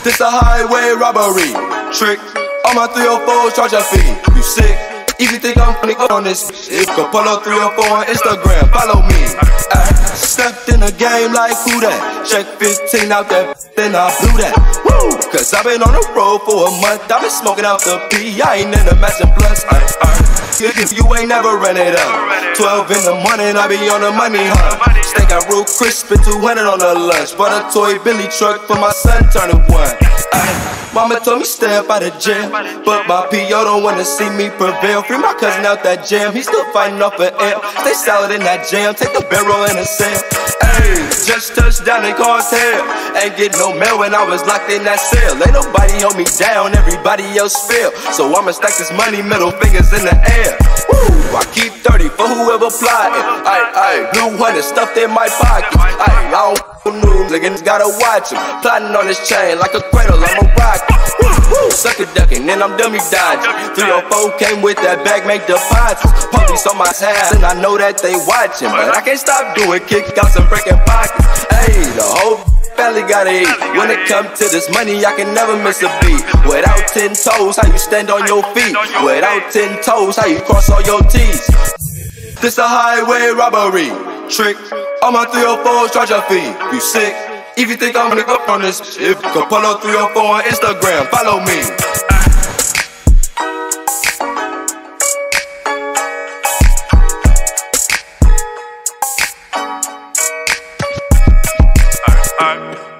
This a highway robbery. Trick. On my 304 charge a fee. You sick? If you think I'm funny on this, if Capolow 304 on Instagram, follow me. I stepped in the game like who that? Check 15 out that, then I blew that. Woo! Cause I've been on the road for a month, I've been smoking out the P. I ain't in the matching plus. I, I, if you ain't never ran it up. 12 in the morning, I be on the money hunt. Steak got real crisp and 200 on the lunch. Bought a toy Billy truck for my son turning one. Mama told me stay up out of jail. But my PO don't wanna see me prevail. Free my cousin out that jam, he still fighting off an L. Stay solid in that jam, take the barrel in a cell. Ayy, just touched down in cartel. Ain't get no mail when I was locked in that cell. Ain't nobody hold me down, everybody else fell. So I'ma stack this money, middle fingers in the air. Woo! I keep 30 for whoever plotting. Aye, aye, blue honey stuffed in my pocket. I don't know, gotta watch him. Plotting on this chain like a cradle, I'm a rocket. Woo, woo, sucker ducking, and I'm dummy dodging. 304 came with that bag, make deposits. Police on my ass, and I know that they watching. But I can't stop doing kickouts and breaking pockets. Hey, the whole family gotta eat. When it comes to this money, I can never miss a beat. Without ten toes, how you stand on your feet? Without ten toes, how you cross all your T's? This a highway robbery. Trick. On my 304 charge a oh fee. You sick? If you think I'm gonna go on this shit, go Polo 304 on Instagram, follow me. All right.